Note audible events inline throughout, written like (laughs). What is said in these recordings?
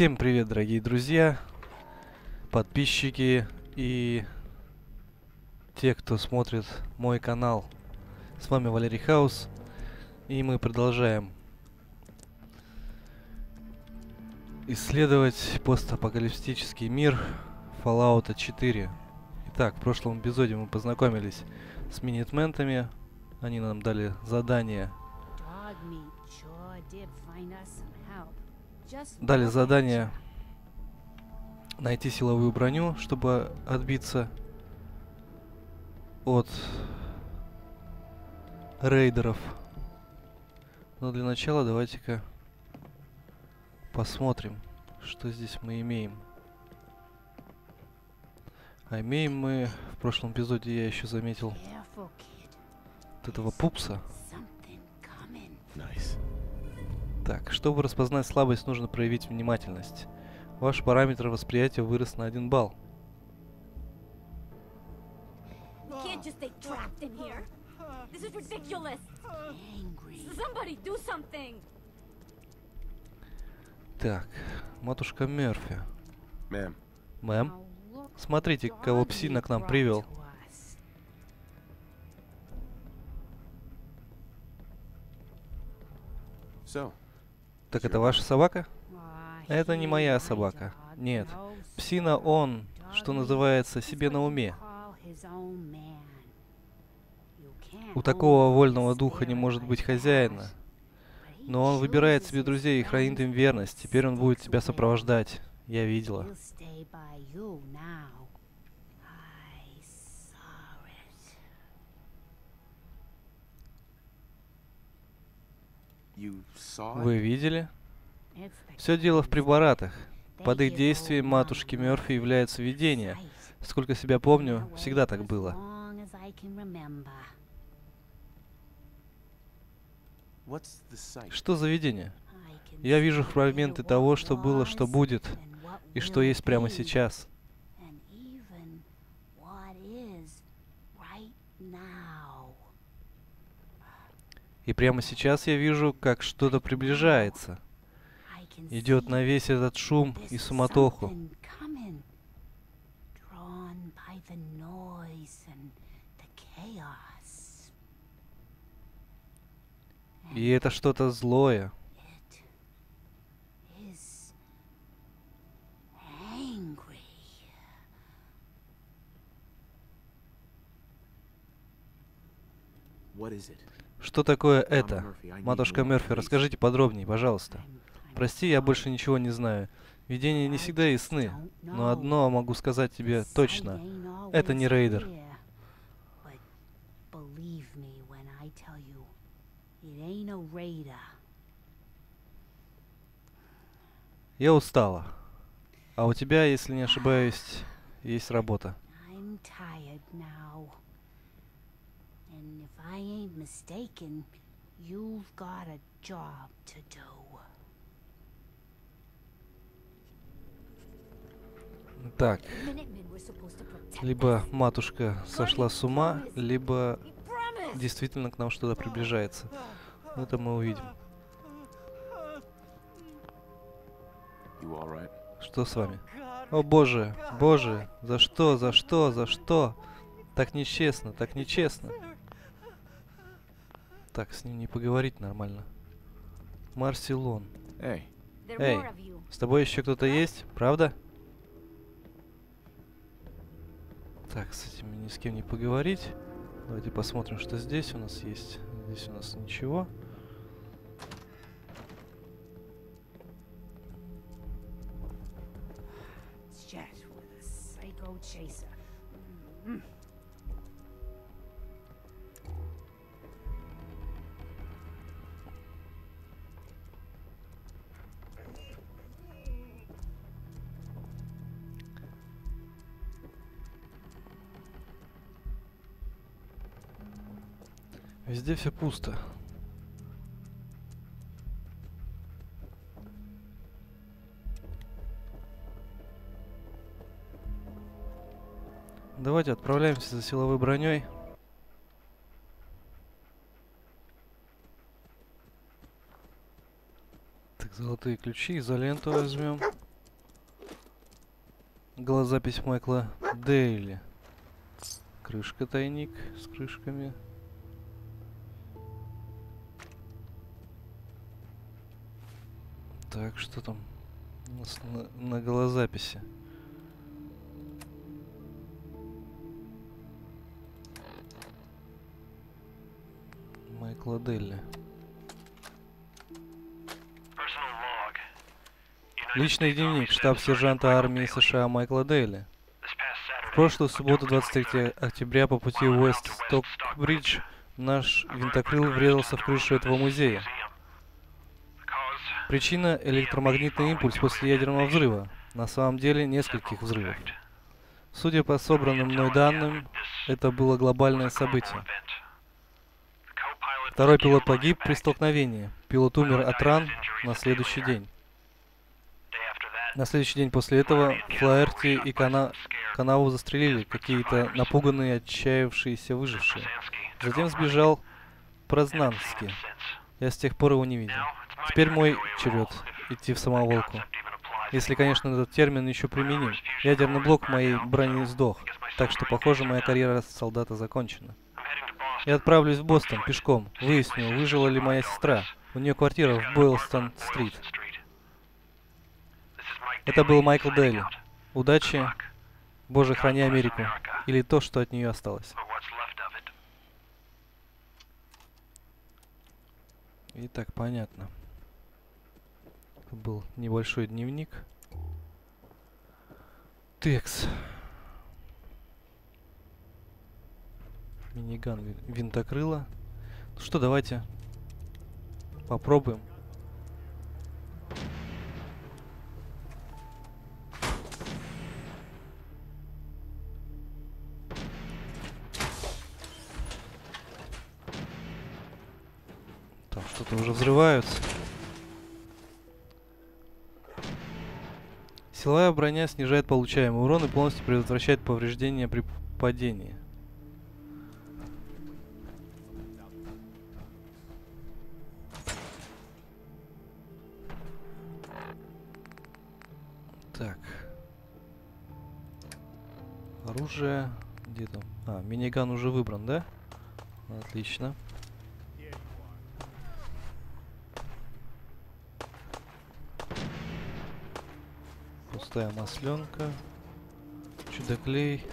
Всем привет, дорогие друзья, подписчики и те, кто смотрит мой канал. С вами Валерий Хаус, и мы продолжаем исследовать постапокалиптический мир Fallout 4. Итак, в прошлом эпизоде мы познакомились с минитментами, они нам дали задание дали задание найти силовую броню, чтобы отбиться от рейдеров. Но для начала давайте-ка посмотрим, что здесь мы имеем. А имеем мы, в прошлом эпизоде я еще заметил вот этого пупса. Nice. Так, чтобы распознать слабость, нужно проявить внимательность. Ваш параметр восприятия вырос на один балл. Так, матушка Мерфи. Ma'am, Мэм, смотрите, кого псина к нам привел. so, Так это ваша собака? Это не моя собака. Нет. Псина он, что называется, себе на уме. У такого вольного духа не может быть хозяина. Но он выбирает себе друзей и хранит им верность. Теперь он будет тебя сопровождать. Я видела. you saw it? Вы видели? Все дело в препаратах. Под их действием матушки Мерфи является видение. Сколько себя помню, всегда так было. Что за видение? Я вижу фрагменты того, что было, что будет, и что есть прямо сейчас. И прямо сейчас я вижу, как что-то приближается. Идет на весь этот шум и суматоху. И это что-то злое. What is it? Что такое это? Матушка Мерфи, расскажите подробнее, пожалуйста. Прости, я больше ничего не знаю. Видения не всегда ясны, но одно могу сказать тебе точно. Это не рейдер. Я устала. А у тебя, если не ошибаюсь, есть работа. Mistaken, you've got a job to do. Так, либо матушка сошла с ума, либо действительно к нам что-то приближается. Это мы увидим. Что с вами? О боже, боже, за что, за что, за что? Так нечестно, так нечестно. Так, с ним не поговорить нормально. Марсилон. There Эй, you. с тобой еще кто-то есть, правда? Так, с этим ни с кем не поговорить. Давайте посмотрим, что здесь у нас есть. Здесь у нас ничего. Chat with a psycho chaser. Mm. Везде все пусто. Давайте отправляемся за силовой броней. Так, золотые ключи, изоленту возьмем. Голозапись Майкла Дейли. Крышка тайник с крышками. Так, что там у нас на, на голозаписи? Майкла Делли. Личный дневник штаб-сержанта армии США Майкла Дейли. В прошлую субботу, 23 октября, по пути Уэст-Стокбридж, наш винтокрыл врезался в крышу этого музея. Причина – электромагнитный импульс после ядерного взрыва. На самом деле, нескольких взрывов. Судя по собранным мной данным, это было глобальное событие. Второй пилот погиб при столкновении. Пилот умер от ран на следующий день. На следующий день после этого Флаерти и Кана... Канаву застрелили какие-то напуганные, отчаявшиеся выжившие. Затем сбежал Празнанский. Я с тех пор его не видел. Теперь мой черед идти в самоволку. Если, конечно, этот термин еще применим. Ядерный блок моей брони сдох, так что, похоже, моя карьера солдата закончена. Я отправлюсь в Бостон пешком. Выясню, выжила ли моя сестра. У нее квартира в Бойлстон-стрит. Это был Майкл Дейли. Удачи. Боже, храни Америку. Или то, что от нее осталось. Итак, понятно. Был небольшой дневник. Текс. Миниган винтокрыла. Ну что, давайте попробуем. Там что-то уже взрываются. Силовая броня снижает получаемый урон и полностью предотвращает повреждения при падении. Так. Оружие. Где там? А, миниган уже выбран, да? Отлично. Пустая масленка. Чудоклей.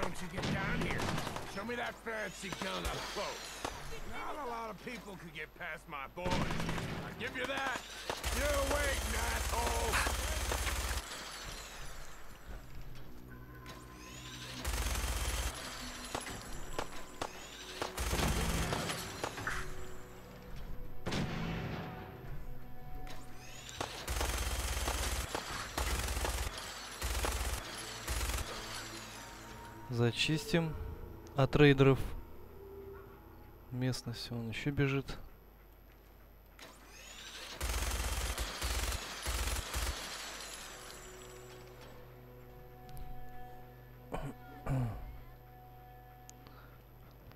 Don't you that fancy gun up Зачистим от рейдеров местность. Он еще бежит.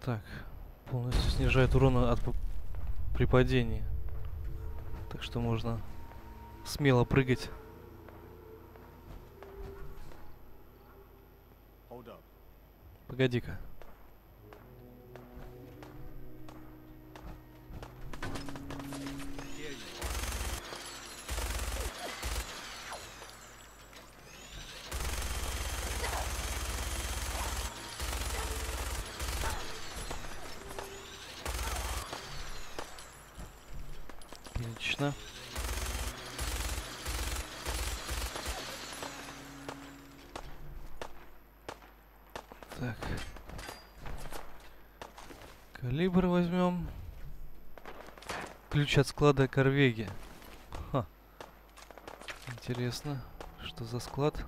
Так, полностью снижает урон от при падении. Так что можно смело прыгать. gădică. Ключ от склада Корвеги. Ха. Интересно, что за склад?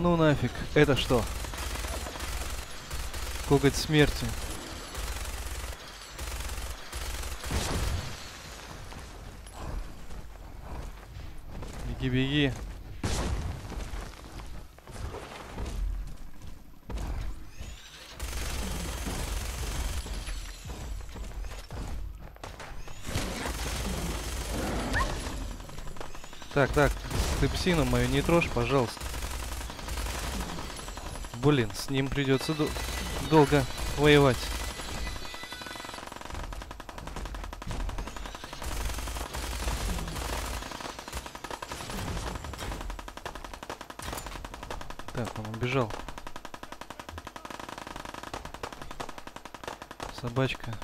Ну нафиг. Это что? Коготь смерти. Беги, беги. Так, так, ты псину мою не трожь, пожалуйста. Блин, с ним придется дол- долго воевать. Так, он убежал. Собачка.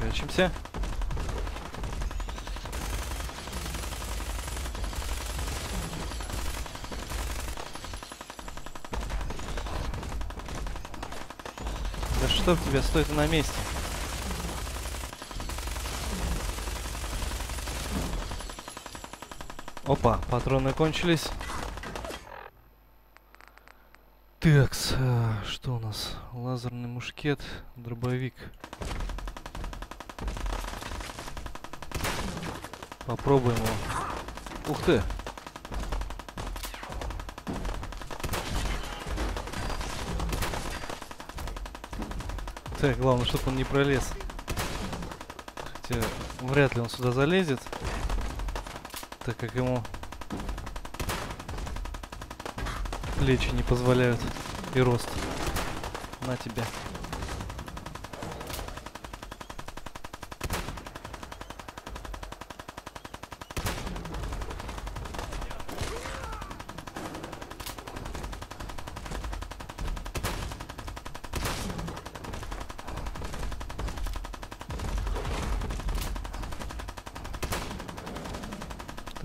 Прячемся. Да что в тебя, стой ты на месте. Опа, патроны кончились. Такс, а, что у нас? Лазерный мушкет, дробовик. Попробуем его. Ух ты! Так, главное, чтобы он не пролез. Хотя, вряд ли он сюда залезет. Так как ему плечи не позволяют и рост. На тебя.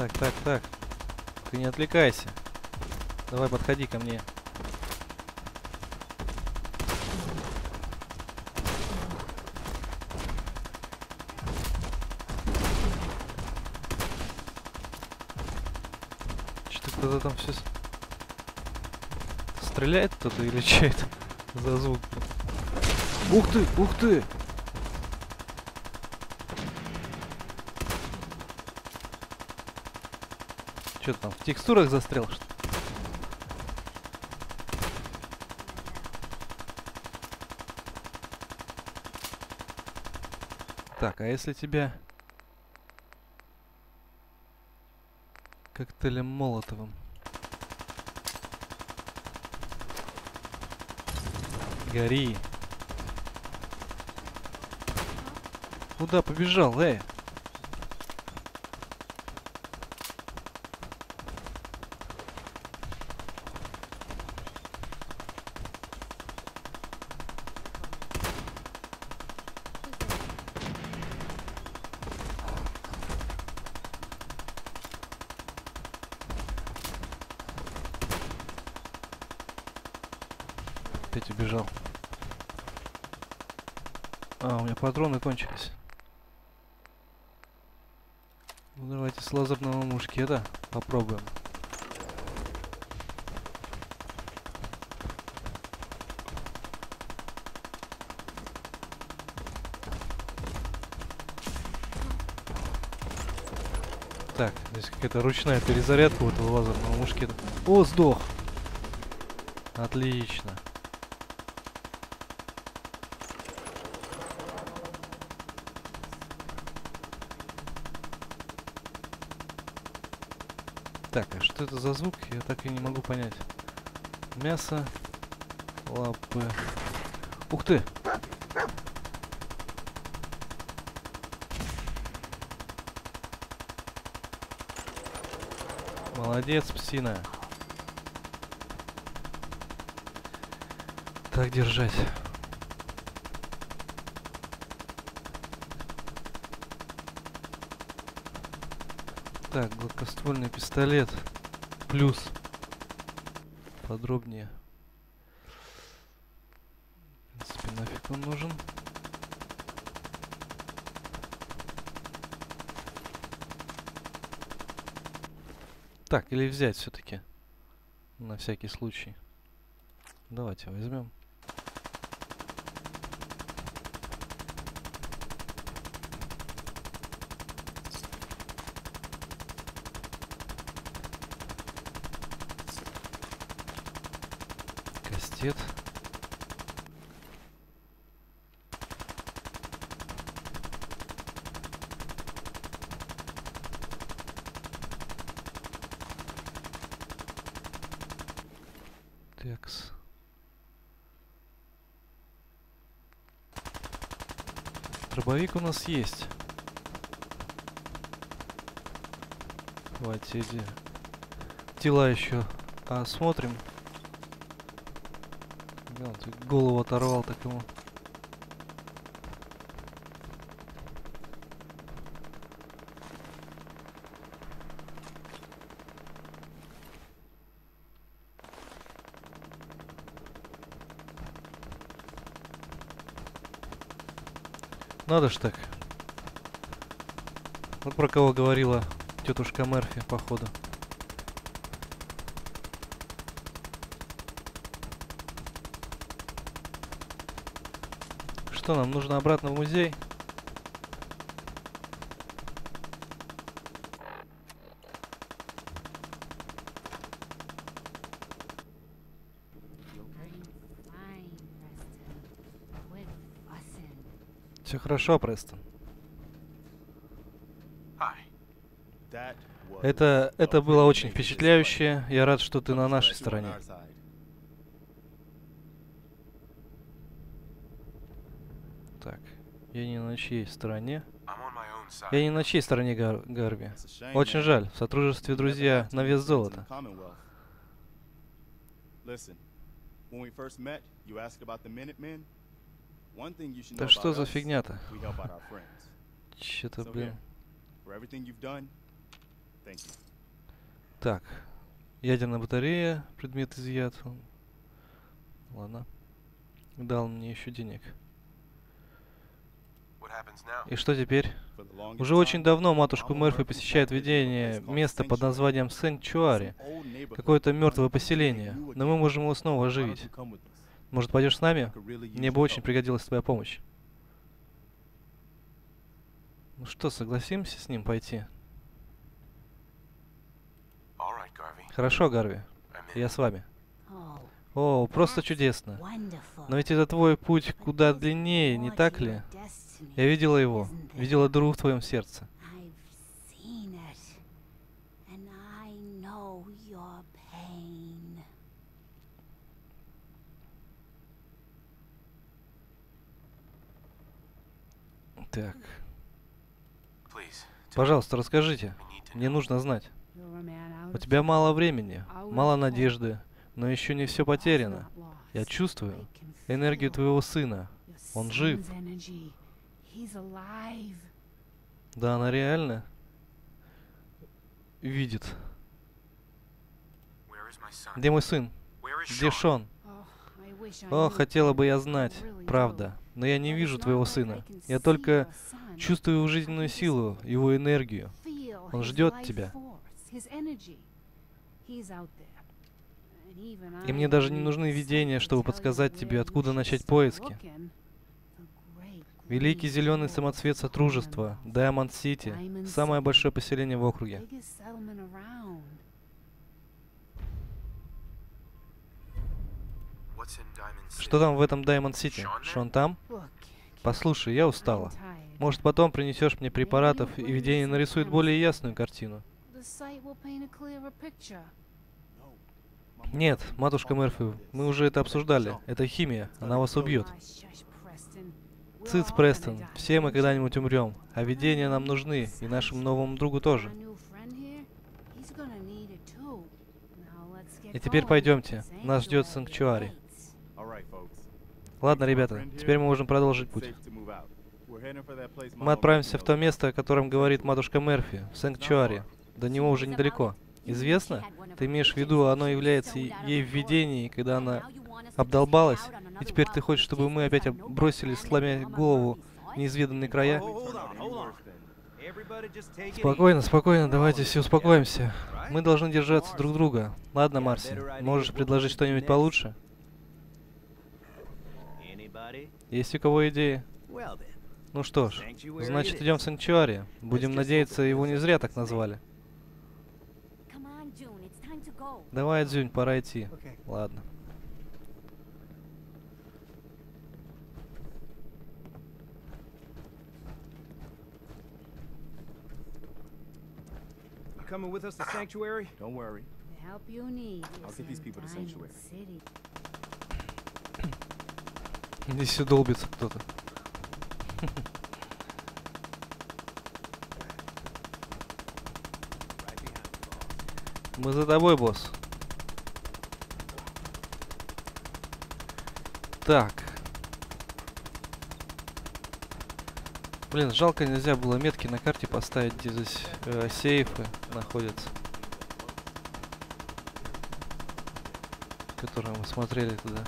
Так, так, так. Ты не отвлекайся. Давай подходи ко мне. Что кто-то там все стреляет кто-то или (laughs) че это за звук? Ух ты, ух ты! Что там, в текстурах застрял, что ли? Так, а если тебя коктейлем Молотовым? Гори. Куда побежал, эй? Опять убежал. А, у меня патроны кончились. Ну, давайте с лазерного мушкета попробуем. Так, здесь какая-то ручная перезарядка у этого лазерного мушкета. О, сдох! Отлично. Так, а что это за звук? Я так и не могу понять. Мясо, лапы. Ух ты! Молодец, псина. Так держать. Так, гладкоствольный пистолет. Плюс. Подробнее. В принципе, нафиг он нужен. Так, или взять все-таки. На всякий случай. Давайте возьмем. Кастет. Текс. Дробовик у нас есть. Давайте эти тела еще осмотрим. Тут голову оторвал так ему. Надо ж так. Вот про кого говорила тетушка Мерфи, походу. Что нам нужно обратно в музей? Все хорошо, Престон. Это, это было очень впечатляюще. Я рад, что ты на нашей стороне. Так, я не на чьей стороне. Я не на чьей стороне, Гар- Гарви. Очень жаль. В сотрудничестве друзья на вес золота. When we first met, you asked about the Minutemen. Да что за фигня-то? Че-то, блин. Так. Ядерная батарея, предмет изъят. Ладно. Дал мне еще денег. И что теперь? Уже очень давно матушку Мерфи посещает видение места под названием neighborhood Какое-то мертвое поселение, но мы можем его снова оживить. Может, пойдешь с нами? Мне бы очень пригодилась твоя помощь. Ну что, согласимся с ним пойти? Хорошо, Гарви. Я с вами. О, просто чудесно. Но ведь это твой путь куда длиннее, не так ли? Я видела его. Видела дыру в твоем сердце. Так. Пожалуйста, расскажите. Мне нужно знать. У тебя мало времени, мало надежды, но еще не все потеряно. Я чувствую энергию твоего сына. Он жив. Да, она реально видит. Где мой сын? Где? Шон? О, хотела бы я знать, правда. Но я не вижу твоего сына. Я только чувствую его жизненную силу, его энергию. Он ждет тебя. И мне даже не нужны видения, чтобы подсказать тебе, откуда начать поиски. Великий зеленый самоцвет Сотрудничества, Даймонд Сити, самое большое поселение в округе. Что там в этом Даймонд Сити? Шон там? Послушай, я устала. Может, потом принесешь мне препаратов, и видение нарисует более ясную картину. Нет, матушка Мерфи, мы уже это обсуждали. Это химия, она вас убьет. Цыц, Престон, все мы когда-нибудь умрем, а видения нам нужны, и нашему новому другу тоже. И теперь пойдемте. Нас ждет санктуарий. Ладно, ребята, теперь мы можем продолжить путь. Мы отправимся в то место, о котором говорит матушка Мерфи, в Санктуаре. До него уже недалеко. Известно? Ты имеешь в виду, оно является ей в видении, когда она обдолбалась, и теперь ты хочешь, чтобы мы опять бросились, сломя голову в неизведанные края? Спокойно, спокойно, давайте все успокоимся. Мы должны держаться друг друга. Ладно, Марси, можешь предложить что-нибудь получше? Есть у кого идеи? Ну что ж, значит идем в Санктуарий. Будем надеяться, его не зря так назвали. Давай, Дзюнь, пора идти. Ладно. Coming with us to Sanctuary? Don't worry. The help you need. I'll is get these in people to Diamond sanctuary. City. Здесь все долбится кто-то. Мы за тобой, босс. Так. Блин, жалко нельзя было метки на карте поставить, где здесь э, сейфы находятся. Которые мы смотрели туда.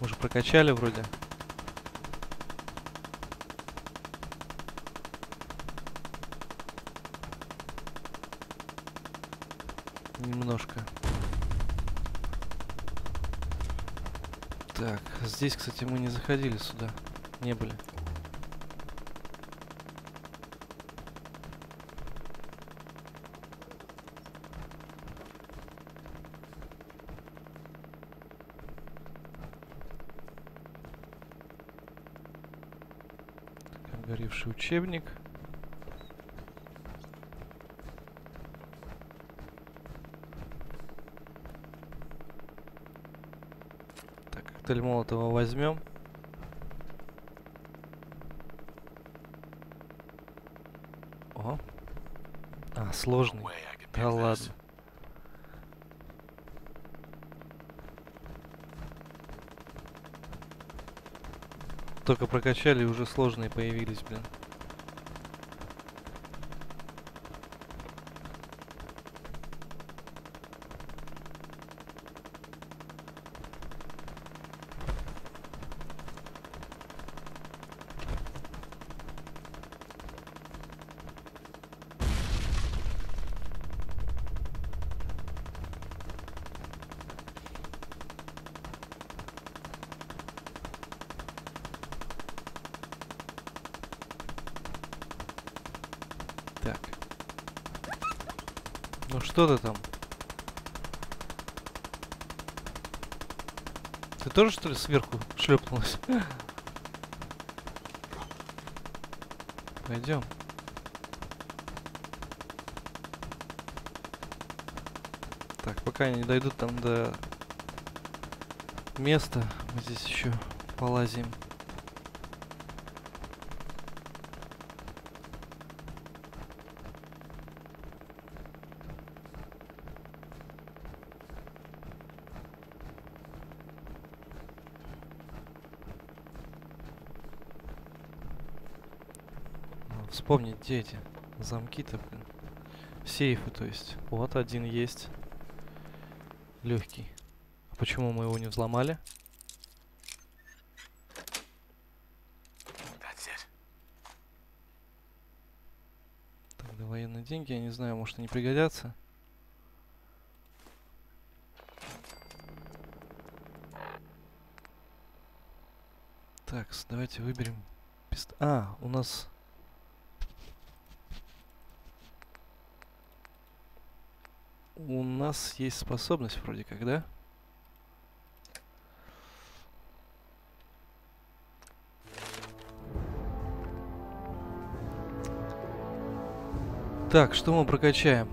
Мы же прокачали вроде. Немножко. Так, здесь, кстати, мы не заходили сюда. Не были. Так, Обгоревший учебник. Так, коктейль Молотова возьмем. О. А, сложный. Да ладно. Только прокачали, и уже сложные появились, блин. Так. Ну что ты там? Ты тоже что ли сверху шлепнулась? Пойдем. Так, пока они дойдут там до места, мы здесь еще полазим. Вспомнить, где эти замки-то, блин. Сейфы, то есть. Вот один есть. Легкий. А почему мы его не взломали? Тогда военные деньги, я не знаю, может они пригодятся. Так, давайте выберем пист... А, у нас... У нас есть способность вроде как, да? Так, что мы прокачаем?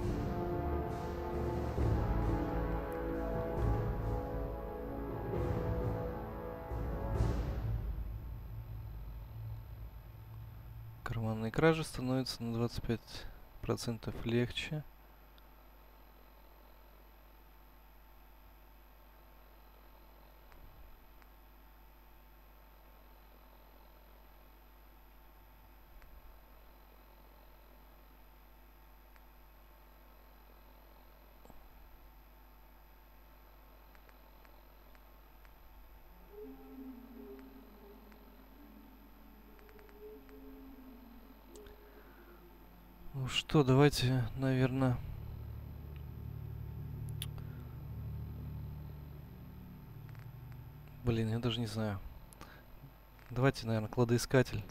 Карманные кражи становятся на 25% легче. Ну что, давайте, наверное... Блин, я даже не знаю. Давайте, наверное, кладоискатель.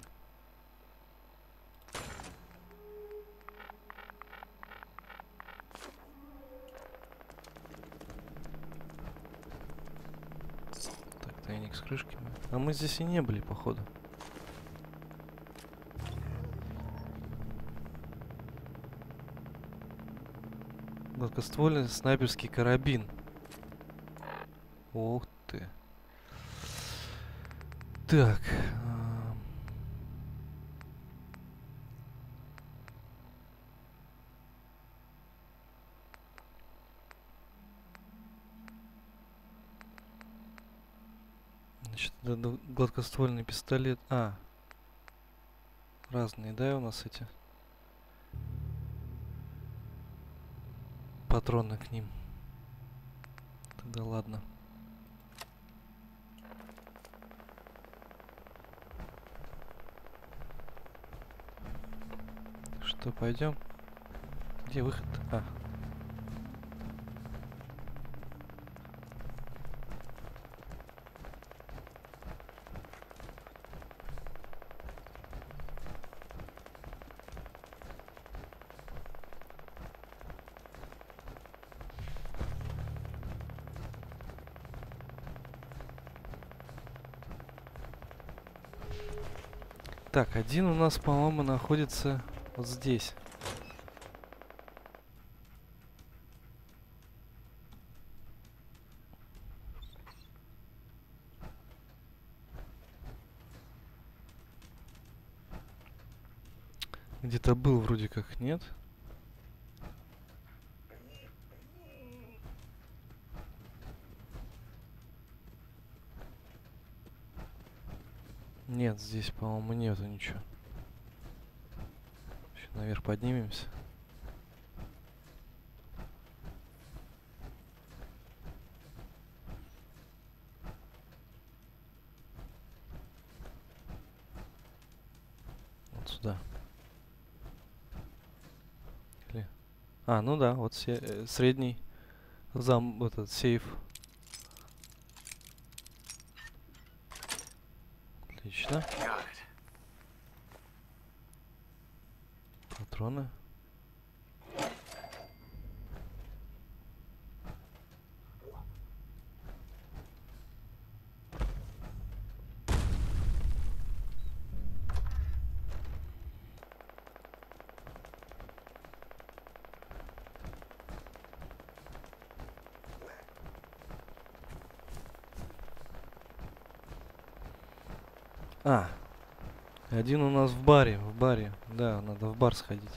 Так, тайник с крышками. А мы здесь и не были, походу. Гладкоствольный снайперский карабин. Ух ты. Так. ам. Значит, гладкоствольный пистолет. А. Разные, да, у нас эти? Патроны к ним. Тогда ладно. Что, пойдем? Где выход? А. Так, один у нас, по-моему, находится вот здесь. Где-то был вроде как, нет? Нет, здесь, по-моему, нету ничего. Ещё наверх поднимемся. Вот сюда. Или- А, ну да, вот се- э, средний зам, этот сейф. Отлично. Патроны. А, один у нас в баре, в баре. Да, надо в бар сходить.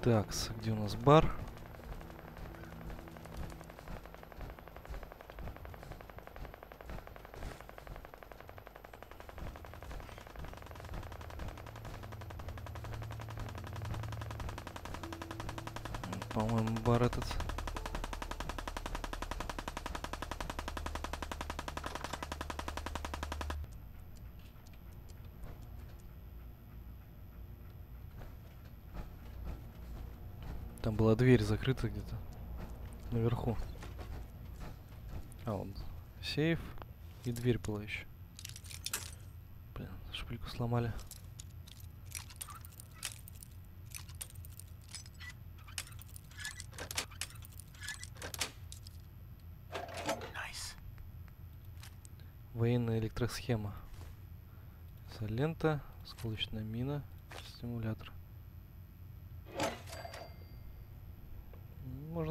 Так, где у нас бар? М, По-моему, бар этот. Там была закрыта где-то. Наверху. А, он сейф и дверь была еще. Блин, шпильку сломали. Nice. Военная электросхема. Изолента, сколочная мина, стимулятор.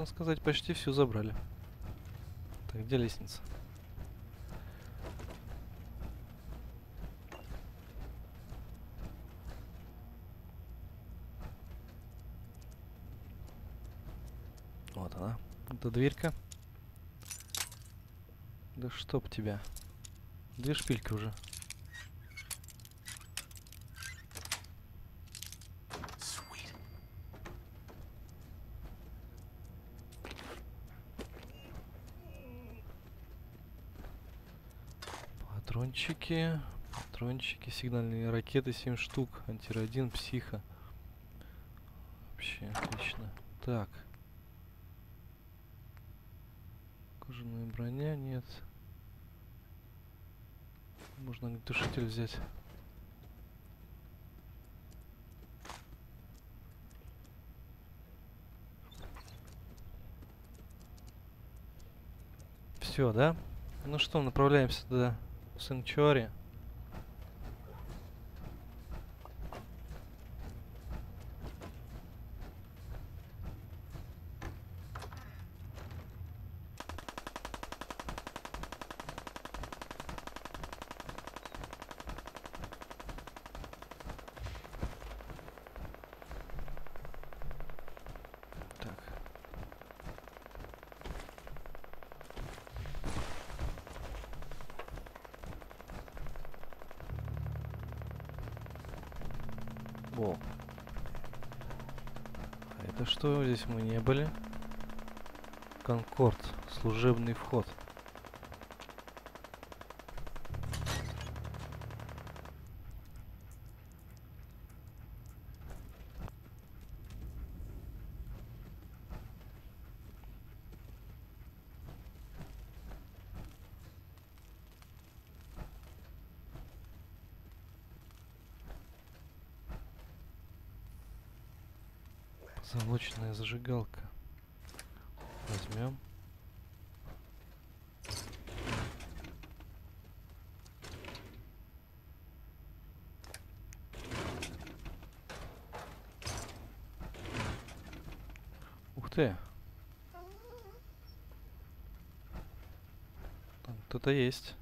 Можно сказать, почти все забрали. Так, где лестница? Вот она. Это дверька. Да чтоб тебя. Две шпильки уже. Патрончики. Патрончики, сигнальные ракеты 7 штук, антирадин, психа. Вообще отлично. Так. Кожаная броня нет. Можно огнетушитель взять. Все, да? Ну что, направляемся туда, в Санчуари. Так. Во. А это что? Здесь мы не были. Конкорд. Служебный вход. Зажигалка. Возьмем. Ух ты. Там кто-то есть.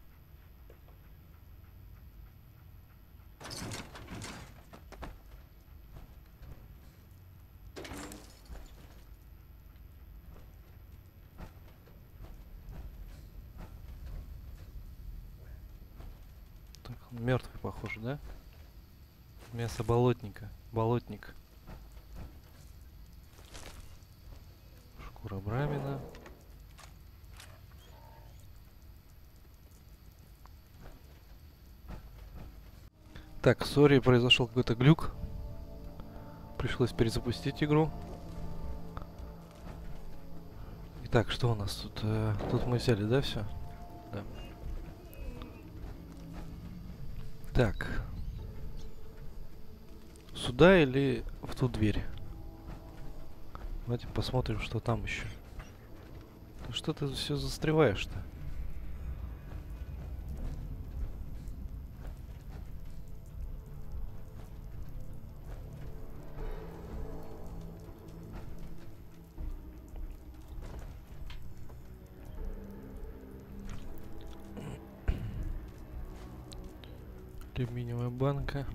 Так, он мертвый, похоже, да? Мясо болотника. Болотник. Шкура брамина. Так, сори, произошел какой-то глюк. Пришлось перезапустить игру. Итак, что у нас тут? Э, тут мы взяли, да, все? Да. Так. Сюда или в ту дверь? Давайте посмотрим, что там еще. Что ты все застреваешь-то? Банка.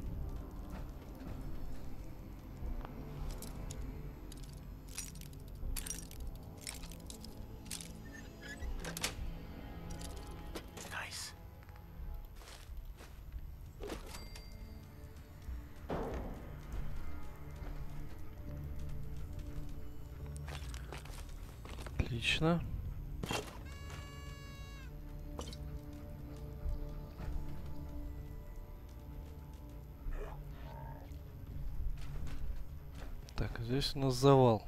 Так, здесь у нас завал.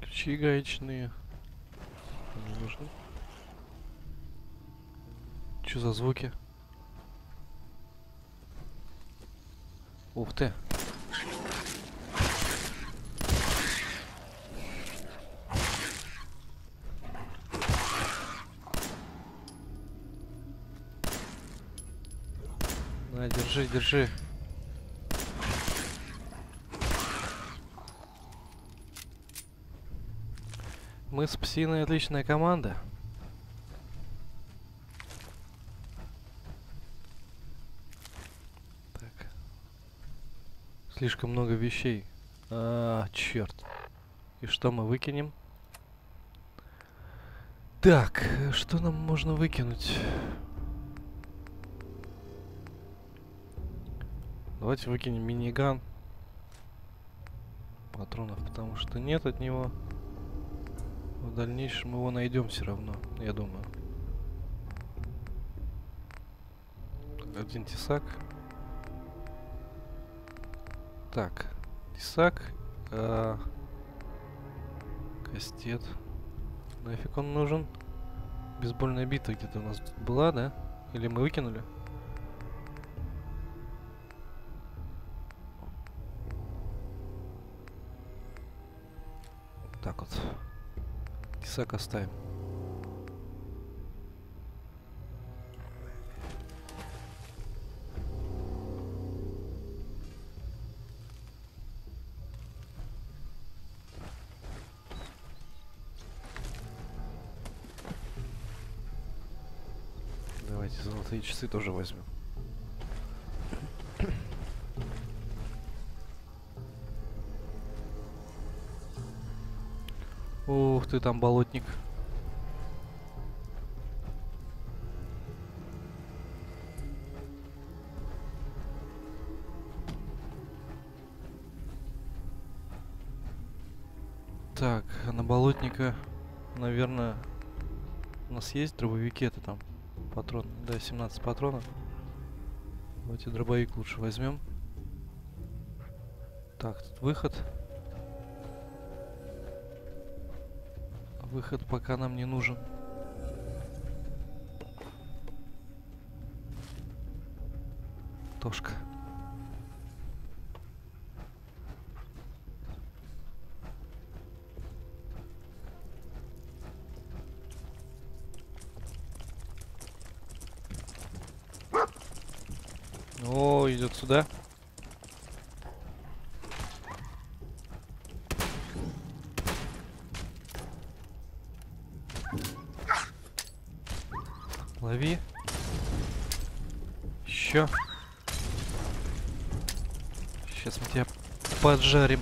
Ключи гаечные. Не нужны. Что за звуки? Ух ты. На, держи, держи. Мы с псиной отличная команда. Так. Слишком много вещей. А, черт. И что мы выкинем? Так, что нам можно выкинуть? Давайте выкинем миниган. Патронов, потому что нет от него. В дальнейшем его найдем все равно, я думаю. Один тесак. Так, тесак. а, Кастет. Нафиг он нужен? Бейсбольная бита где-то у нас была, да? Или мы выкинули? Так вот. Тесак оставим. Давайте золотые часы тоже возьмем. Ух ты там болотник. Так, на болотника, наверное, у нас есть дробовики это там патрон, да, 17 патронов. Давайте дробовик лучше возьмем. Так, тут выход. Выход пока нам не нужен. Тошка. О, идет сюда. Лови. Еще. Сейчас мы тебя поджарим.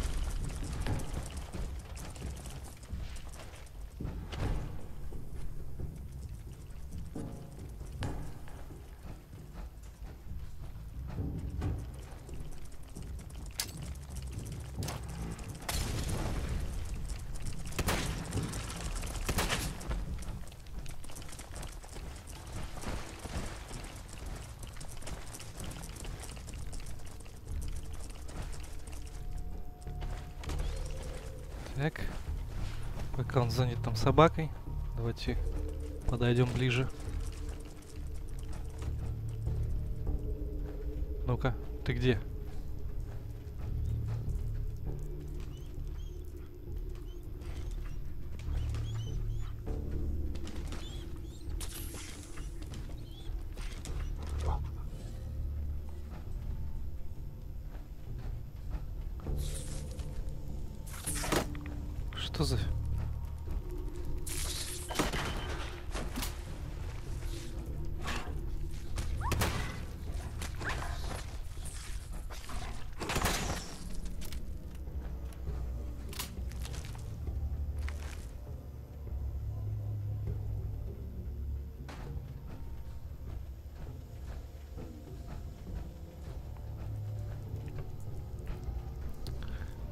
Собакой, давайте подойдем ближе. Ну-ка, ты где?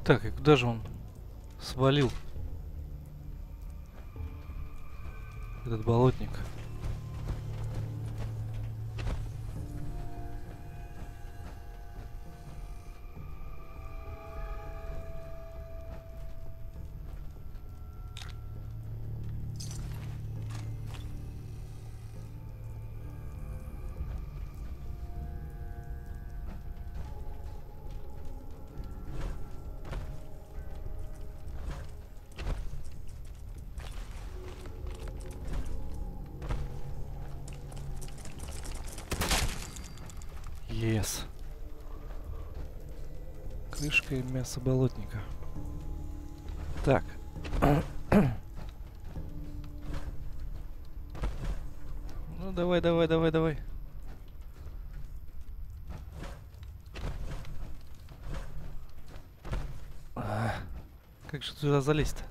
Так, и куда же он свалил? Этот болотник. Мясо болотника. Так. (coughs) ну давай, давай, давай, давай. А, как же туда залезть-то?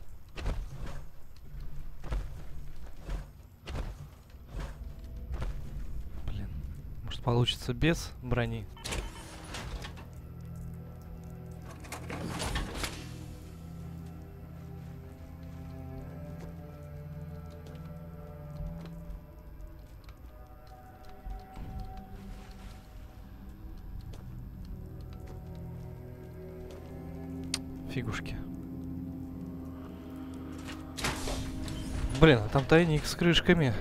Блин. Может получится без брони? Блин, а там тайник с крышками.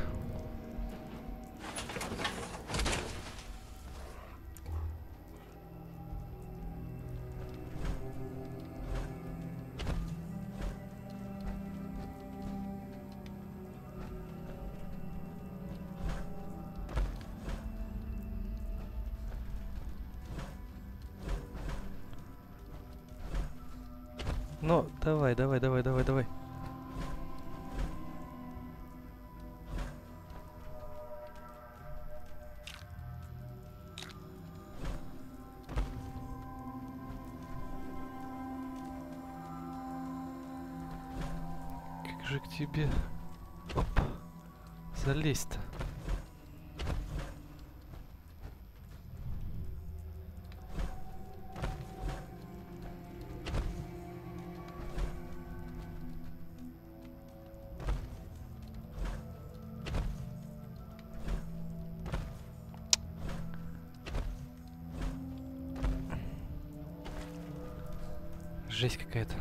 Жесть какая-то.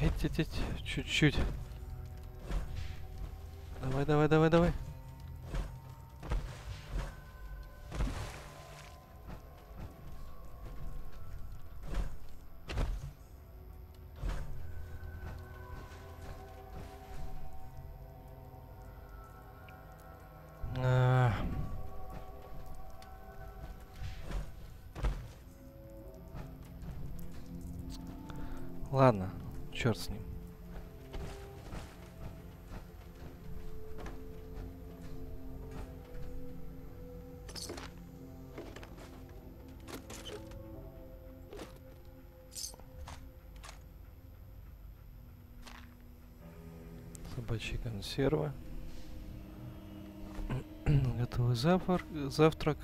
Эть, эть, эть, чуть-чуть. Давай, давай, давай, давай. Черт с ним. Собачьи консервы. (clears throat) Готовый завтрак. завтрак.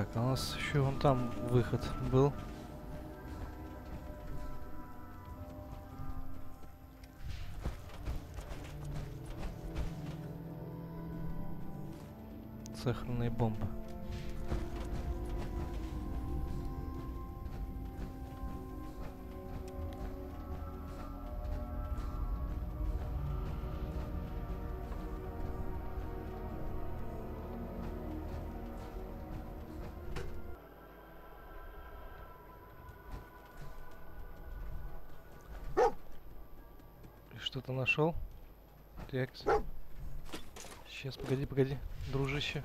Так, а у нас еще вон там выход был. Сахарная бомба. Что-то нашел? Так. Сейчас, погоди, погоди, дружище.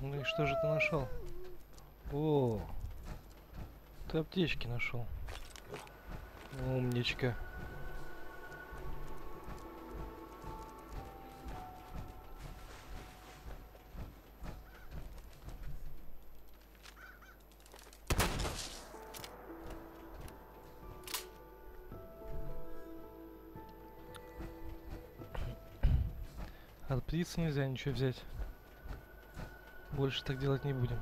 Ну и что же ты нашел? О, ты аптечки нашел. Умничка. От птицы нельзя ничего взять. Больше так делать не будем.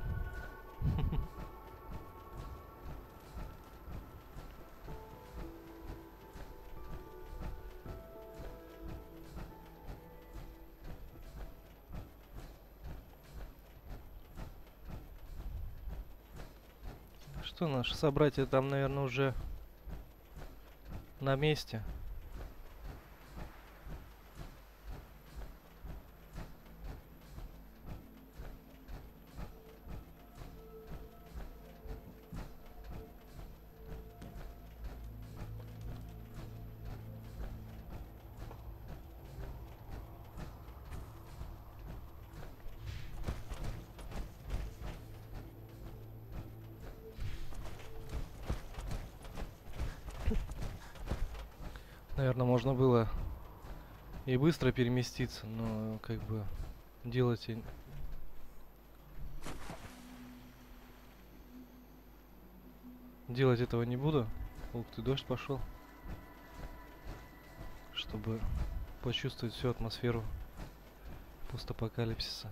Что, наши собратья там, наверное, уже на месте. И быстро переместиться, но как бы делать. Делать этого не буду. Ух ты, дождь пошел. Чтобы почувствовать всю атмосферу постапокалипсиса.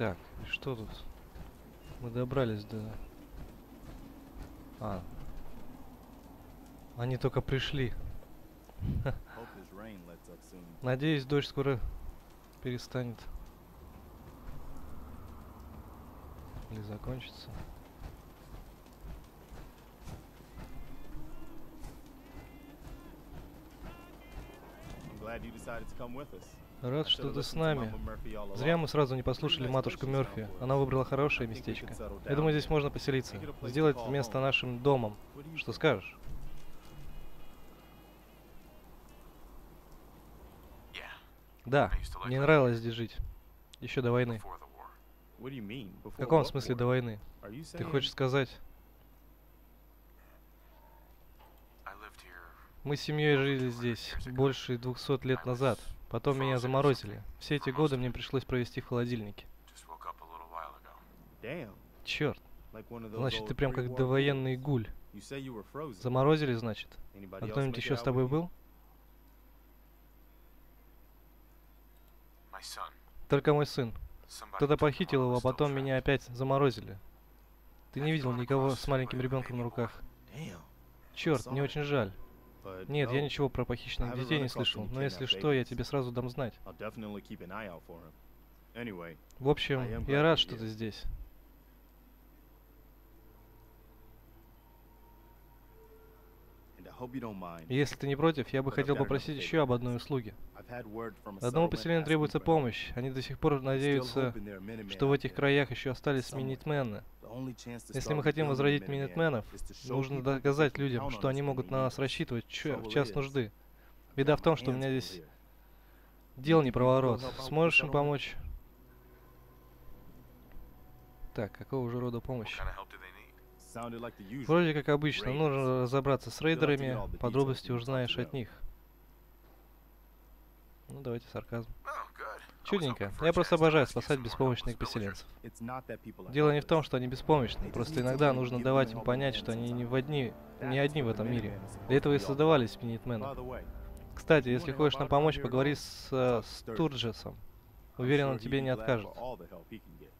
Так, и что тут? Мы добрались до... А. Они только пришли. (laughs) Надеюсь, дождь скоро перестанет. Или закончится. Glad you decided to come with us. Рад, что ты с нами. Зря мы сразу не послушали матушку Мерфи. Она выбрала хорошее местечко. Я думаю, здесь можно поселиться. Сделать это место нашим домом. Что скажешь? Да, мне нравилось здесь жить. Еще до войны. В каком смысле до войны? Ты хочешь сказать, мы с семьей жили здесь больше 200 лет назад. Потом меня заморозили. Все эти годы мне пришлось провести в холодильнике. Черт, значит ты прям как довоенный гуль. Заморозили, значит? А кто-нибудь еще с тобой был? Только мой сын. Кто-то похитил его, а потом меня опять заморозили. Ты не видел никого с маленьким ребенком на руках. Черт, мне очень жаль. Нет, я ничего про похищенных детей не слышал, но если что, я тебе сразу дам знать. В общем, я рад, что ты здесь. and I hope you don't mind. И Если ты не против, я бы хотел попросить еще об одной услуге. Одному поселению требуется помощь. Они до сих пор надеются, что в этих краях еще остались минитмены. Если мы хотим возродить минитменов, нужно доказать людям, что они могут на нас рассчитывать в час нужды. Беда в том, что у меня здесь дел не проворот. Сможешь им помочь? Так, какого же рода помощь? Вроде как обычно, нужно разобраться с рейдерами, подробности узнаешь to от них. Ну, давайте сарказм. Oh, Чудненько. Я просто обожаю спасать беспомощных поселенцев. Дело не в том, что они беспомощны, просто иногда нужно давать им понять, что они не в одни, не одни в этом мире. Для этого и создавались минитмены. Кстати, если хочешь нам помочь, поговори с э, Стурджесом. Уверен, он тебе не откажет. all the help he can get.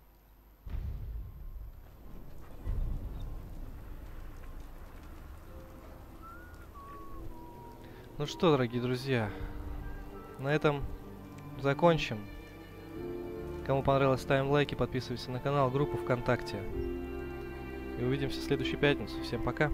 Ну что, дорогие друзья, на этом закончим. Кому понравилось, ставим лайки, подписывайся на канал, группу ВКонтакте. И увидимся в следующую пятницу. Всем пока.